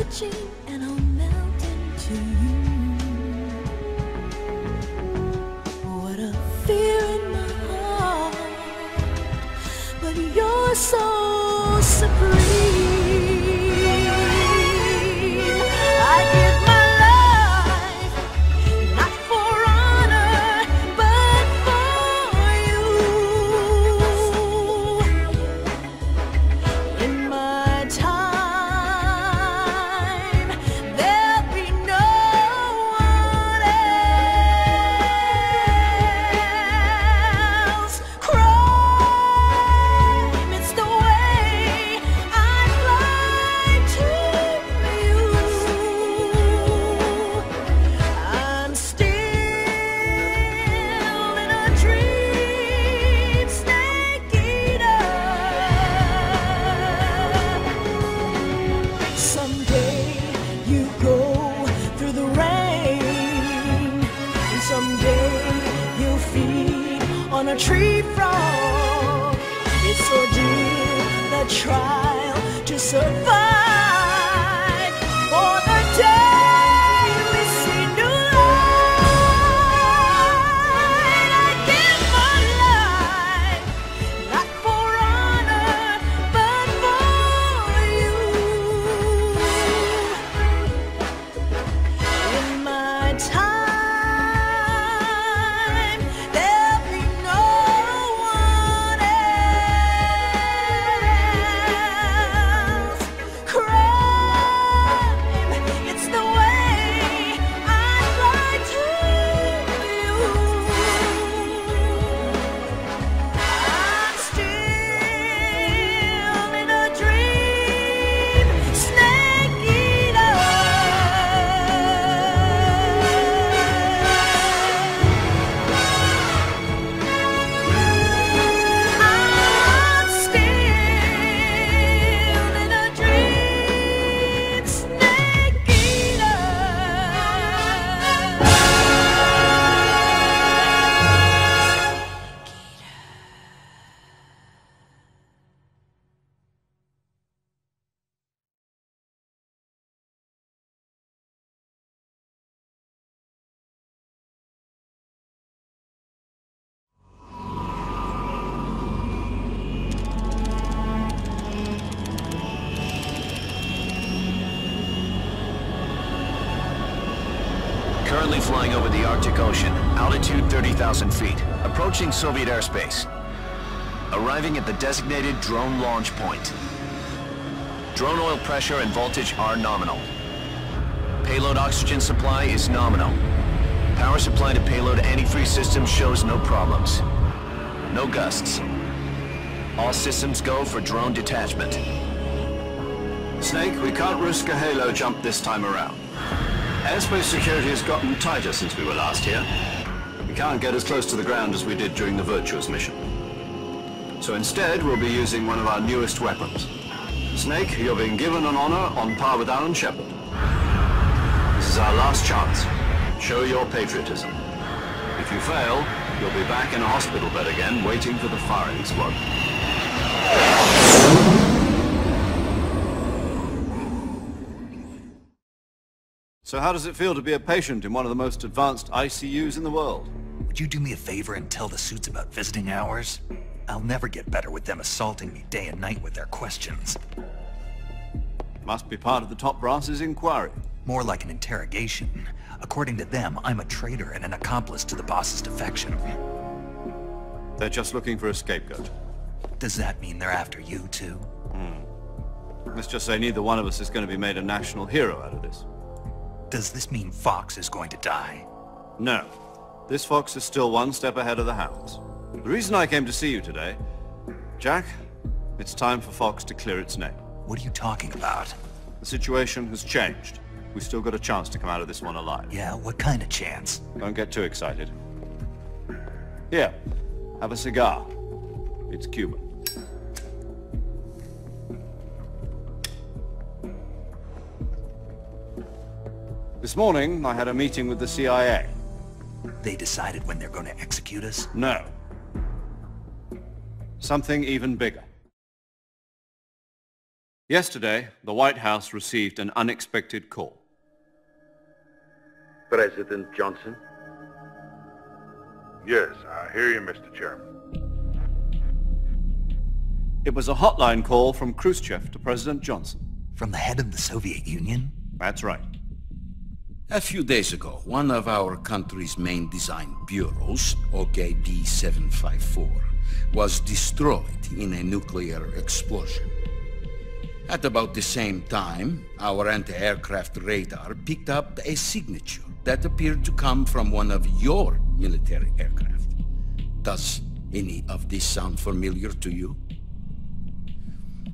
searching and I'll on a tree frog. It's ordeal, the trial to survive feet, approaching Soviet airspace. Arriving at the designated drone launch point. Drone oil pressure and voltage are nominal. Payload oxygen supply is nominal. Power supply to payload antifreeze system shows no problems. No gusts. All systems go for drone detachment. Snake, we can't risk a halo jump this time around. Airspace security has gotten tighter since we were last here. Can't get as close to the ground as we did during the Virtuous mission. So instead, we'll be using one of our newest weapons. Snake, you're being given an honor on par with Alan Shepard. This is our last chance. Show your patriotism. If you fail, you'll be back in a hospital bed again, waiting for the firing squad. So how does it feel to be a patient in one of the most advanced ICUs in the world? Would you do me a favor and tell the suits about visiting hours? I'll never get better with them assaulting me day and night with their questions. Must be part of the top brass's inquiry. More like an interrogation. According to them, I'm a traitor and an accomplice to the boss's defection. They're just looking for a scapegoat. Does that mean they're after you too? Hmm. Let's just say neither one of us is going to be made a national hero out of this. Does this mean Fox is going to die? No. This fox is still one step ahead of the hounds. The reason I came to see you today... Jack, it's time for Fox to clear its name. What are you talking about? The situation has changed. We've still got a chance to come out of this one alive. Yeah, what kind of chance? Don't get too excited. Here, have a cigar. It's Cuban. This morning, I had a meeting with the CIA. They decided when they're gonna execute us? No. Something even bigger. Yesterday, the White House received an unexpected call. President Johnson? Yes, I hear you, Mr. Chairman. It was a hotline call from Khrushchev to President Johnson. From the head of the Soviet Union? That's right. A few days ago, one of our country's main design bureaus, OKB 754, was destroyed in a nuclear explosion. At about the same time, our anti-aircraft radar picked up a signature that appeared to come from one of your military aircraft. Does any of this sound familiar to you?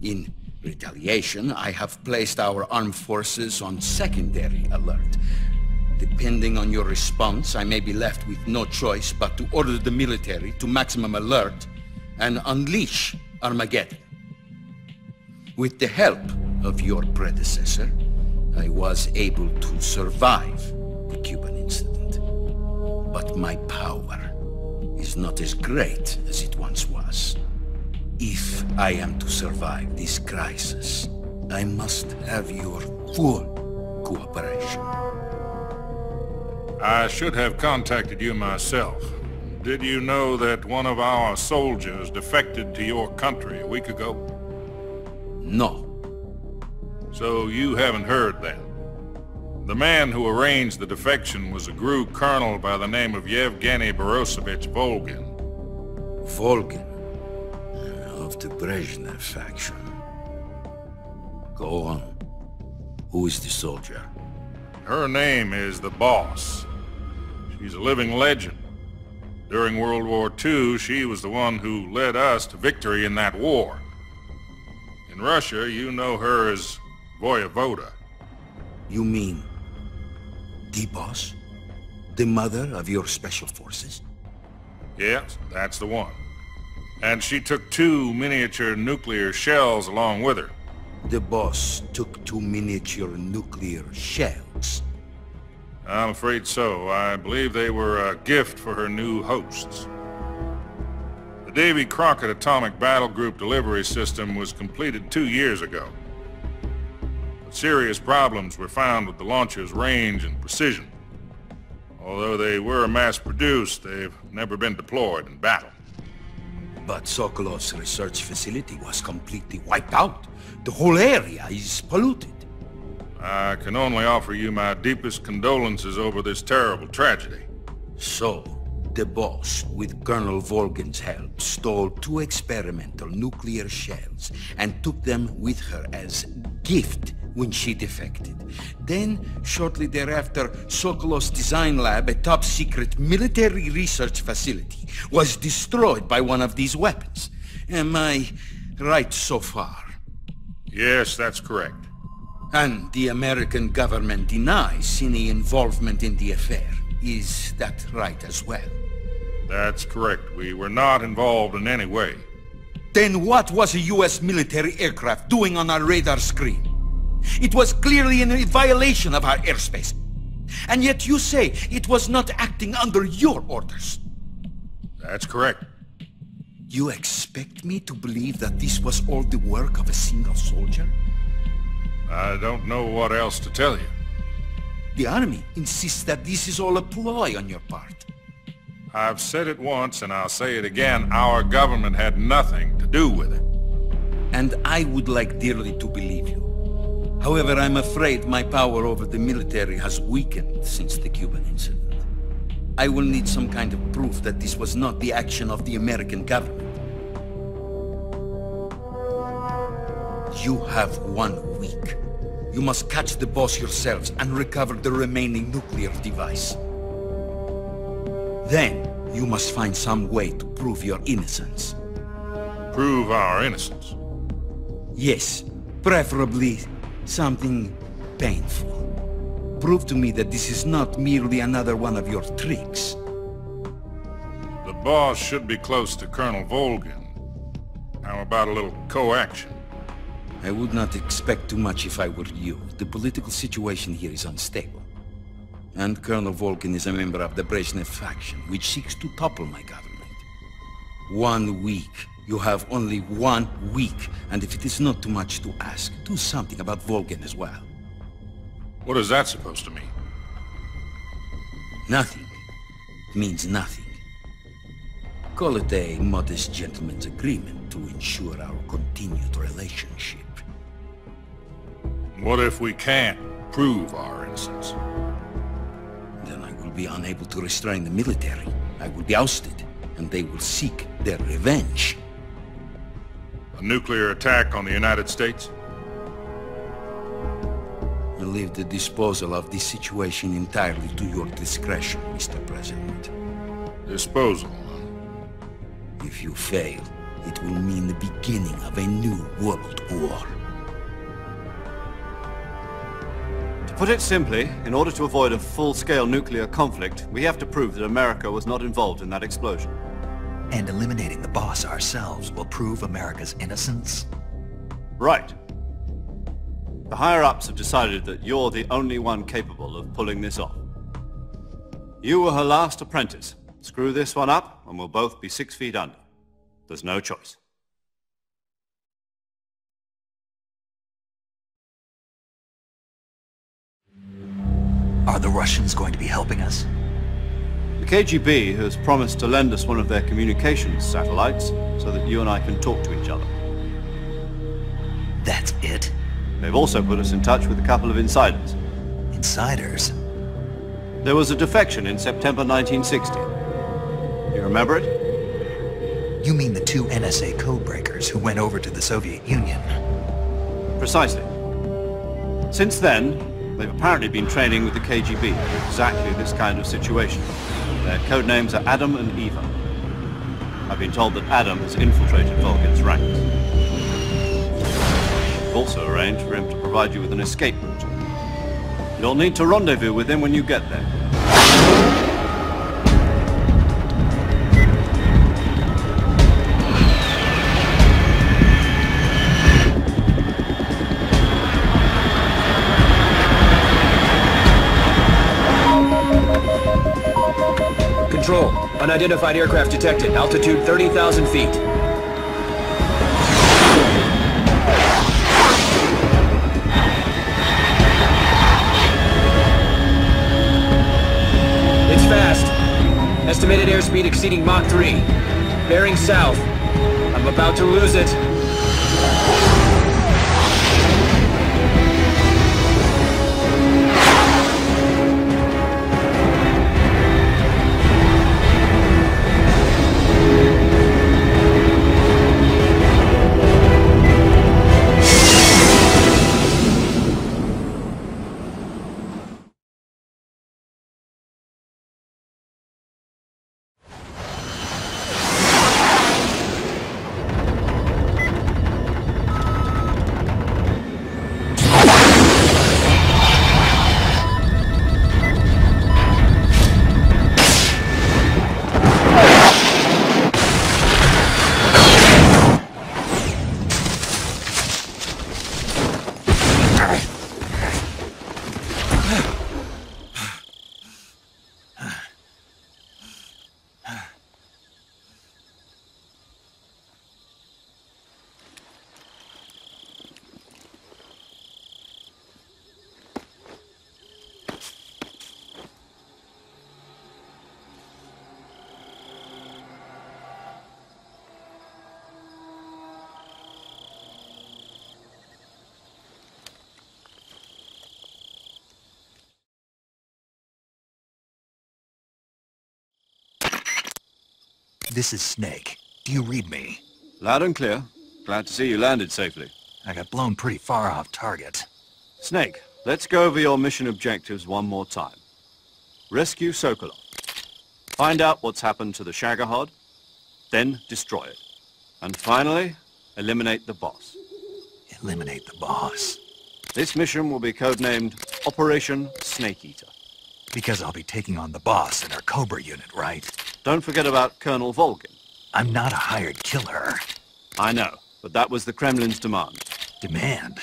In retaliation, I have placed our armed forces on secondary alert. Depending on your response, I may be left with no choice but to order the military to maximum alert and unleash Armageddon. With the help of your predecessor, I was able to survive the Cuban incident. But my power is not as great as it once was. If I am to survive this crisis, I must have your full cooperation. I should have contacted you myself. Did you know that one of our soldiers defected to your country a week ago? No. So you haven't heard then. The man who arranged the defection was a GRU colonel by the name of Yevgeny Borisovich Volgin. Volgin. Of the Brezhnev faction. Go on. Who is the soldier? Her name is the Boss. She's a living legend. During World War II, she was the one who led us to victory in that war. In Russia, you know her as Voyevoda. You mean... the boss? The mother of your special forces? Yes, that's the one. And she took two miniature nuclear shells along with her. The boss took two miniature nuclear shells. I'm afraid so. I believe they were a gift for her new hosts. The Davy Crockett Atomic Battle Group delivery system was completed two years ago. But serious problems were found with the launcher's range and precision. Although they were mass-produced, they've never been deployed in battle. But Sokolov's research facility was completely wiped out. The whole area is polluted. I can only offer you my deepest condolences over this terrible tragedy. So, the boss, with Colonel Volgin's help, stole two experimental nuclear shells and took them with her as gift when she defected. Then, shortly thereafter, Sokolov's design lab, a top-secret military research facility, was destroyed by one of these weapons. Am I right so far? Yes, that's correct. And the American government denies any involvement in the affair. Is that right as well? That's correct. We were not involved in any way. Then what was a US military aircraft doing on our radar screen? It was clearly in a violation of our airspace. And yet you say it was not acting under your orders. That's correct. You expect me to believe that this was all the work of a single soldier? I don't know what else to tell you. The army insists that this is all a ploy on your part. I've said it once and I'll say it again. Our government had nothing to do with it. And I would like dearly to believe you. However, I'm afraid my power over the military has weakened since the Cuban incident. I will need some kind of proof that this was not the action of the American government. You have one week. You must catch the boss yourselves and recover the remaining nuclear device. Then, you must find some way to prove your innocence. Prove our innocence. Yes, preferably something painful. Prove to me that this is not merely another one of your tricks. The boss should be close to Colonel Volgin. How about a little co-action? I would not expect too much if I were you. The political situation here is unstable. And Colonel Volgin is a member of the Brezhnev faction, which seeks to topple my government. One week. You have only one week, and if it is not too much to ask, do something about Volgin as well. What is that supposed to mean? Nothing means nothing. Call it a modest gentleman's agreement to ensure our continued relationship. What if we can't prove our innocence? Then I will be unable to restrain the military. I will be ousted, and they will seek their revenge. A nuclear attack on the United States? I leave the disposal of this situation entirely to your discretion, Mr. President. Disposal, huh? If you fail, it will mean the beginning of a new world war. To put it simply, in order to avoid a full-scale nuclear conflict, we have to prove that America was not involved in that explosion. And eliminating the boss ourselves will prove America's innocence? Right. The higher-ups have decided that you're the only one capable of pulling this off. You were her last apprentice. Screw this one up, and we'll both be six feet under. There's no choice. Are the Russians going to be helping us? The KGB has promised to lend us one of their communications satellites so that you and I can talk to each other. That's it? They've also put us in touch with a couple of insiders. Insiders? There was a defection in September 1960. You remember it? You mean the two NSA codebreakers who went over to the Soviet Union? Precisely. Since then, they've apparently been training with the KGB for exactly this kind of situation. Their code names are Adam and Eva. I've been told that Adam has infiltrated Volgin's ranks. I've also arranged for him to provide you with an escape route. You'll need to rendezvous with him when you get there. Control. Unidentified aircraft detected. Altitude 30,000 feet. It's fast. Estimated airspeed exceeding Mach 3. Bearing south. I'm about to lose it. This is Snake. Do you read me? Loud and clear. Glad to see you landed safely. I got blown pretty far off target. Snake, let's go over your mission objectives one more time. Rescue Sokolov. Find out what's happened to the Shagohod, then destroy it. And finally, eliminate the boss. Eliminate the boss. This mission will be codenamed Operation Snake Eater. Because I'll be taking on the boss in our Cobra unit, right? Don't forget about Colonel Volgin. I'm not a hired killer. I know, but that was the Kremlin's demand. Demand?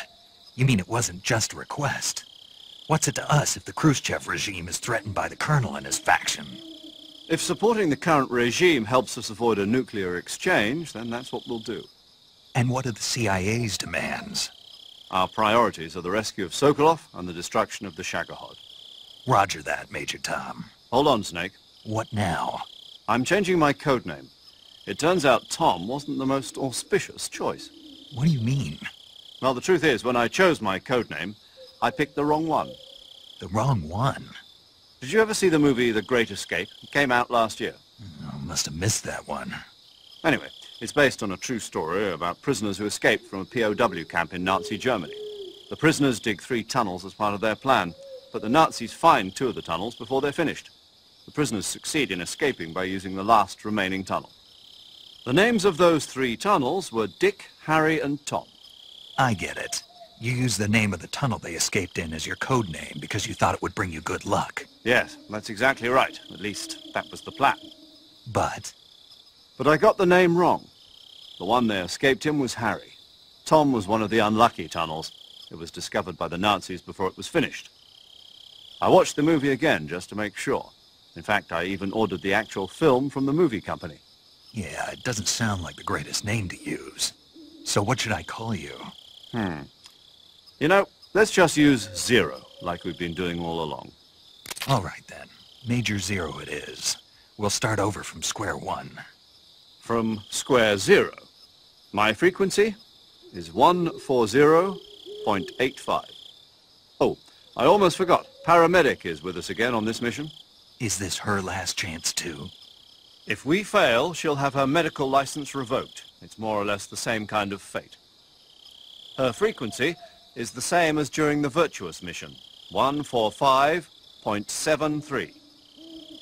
You mean it wasn't just a request? What's it to us if the Khrushchev regime is threatened by the Colonel and his faction? If supporting the current regime helps us avoid a nuclear exchange, then that's what we'll do. And what are the CIA's demands? Our priorities are the rescue of Sokolov and the destruction of the Shagohod. Roger that, Major Tom. Hold on, Snake. What now? I'm changing my code name. It turns out Tom wasn't the most auspicious choice. What do you mean? Well, the truth is, when I chose my code name, I picked the wrong one. The wrong one. Did you ever see the movie The Great Escape? It came out last year. Oh, must have missed that one. Anyway, it's based on a true story about prisoners who escaped from a POW camp in Nazi Germany. The prisoners dig three tunnels as part of their plan, but the Nazis find two of the tunnels before they're finished. The prisoners succeed in escaping by using the last remaining tunnel. The names of those three tunnels were Dick, Harry, and Tom. I get it. You used the name of the tunnel they escaped in as your code name because you thought it would bring you good luck. Yes, that's exactly right. At least, that was the plan. But But I got the name wrong. The one they escaped in was Harry. Tom was one of the unlucky tunnels. It was discovered by the Nazis before it was finished. I watched the movie again just to make sure. In fact, I even ordered the actual film from the movie company. yeah, it doesn't sound like the greatest name to use. So what should I call you? Hmm. You know, let's just use Zero, like we've been doing all along. All right then. Major Zero it is. We'll start over from square one. From square zero. My frequency is 140.85. Oh, I almost forgot. Paramedic is with us again on this mission. Is this her last chance too? If we fail, she'll have her medical license revoked. It's more or less the same kind of fate. Her frequency is the same as during the Virtuous mission, 145.73.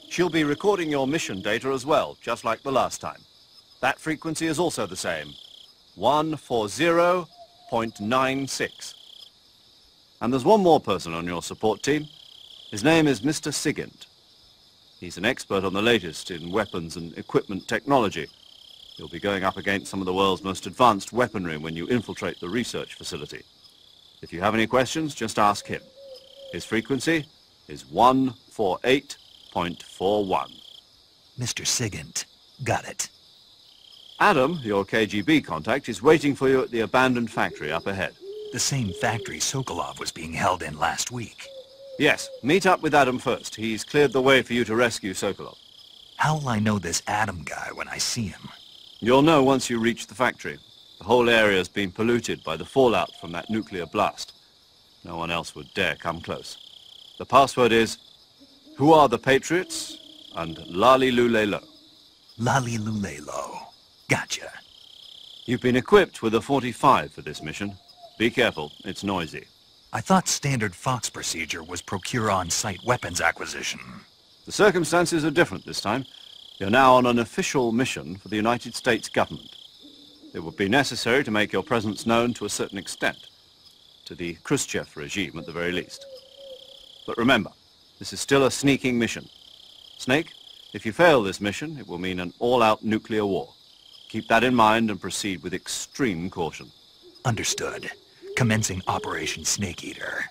She'll be recording your mission data as well, just like the last time. That frequency is also the same, 140.96. And there's one more person on your support team. His name is Mr. Sigint. He's an expert on the latest in weapons and equipment technology. You'll be going up against some of the world's most advanced weaponry when you infiltrate the research facility. If you have any questions, just ask him. His frequency is 148.41. Mr. Sigint. Got it. Adam, your KGB contact, is waiting for you at the abandoned factory up ahead. The same factory Sokolov was being held in last week. Yes, meet up with Adam first. He's cleared the way for you to rescue Sokolov. How will I know this Adam guy when I see him? You'll know once you reach the factory. The whole area's been polluted by the fallout from that nuclear blast. No one else would dare come close. The password is, Who are the Patriots? and Lali Lulelo. Lali Lulelo. Gotcha. You've been equipped with a 45 for this mission. Be careful, it's noisy. I thought standard Fox procedure was procure on-site weapons acquisition. The circumstances are different this time. You're now on an official mission for the United States government. It would be necessary to make your presence known to a certain extent, to the Khrushchev regime at the very least. But remember, this is still a sneaking mission. Snake, if you fail this mission, it will mean an all-out nuclear war. Keep that in mind and proceed with extreme caution. Understood commencing Operation Snake Eater.